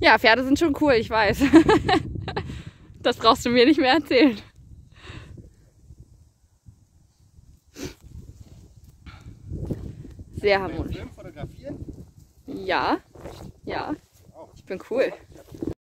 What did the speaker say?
Ja, Pferde sind schon cool, ich weiß. das brauchst du mir nicht mehr erzählen. Sehr harmonisch. Ja, ja. Ich bin cool.